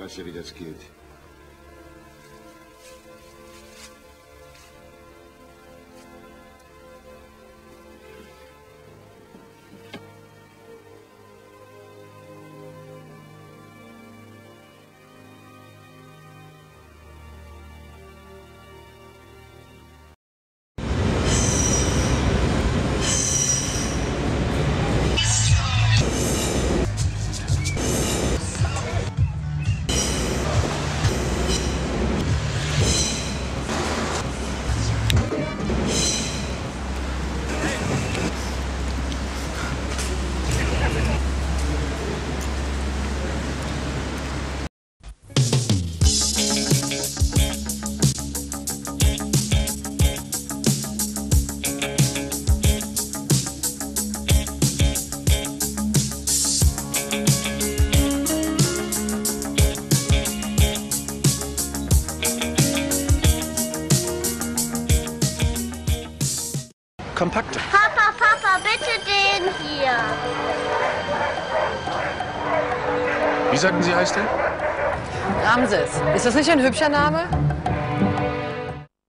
weißt ja, wie das geht. Kompakte. Papa, Papa, bitte den hier. Wie sagten Sie, heißt der? Ramses. Ist das nicht ein hübscher Name?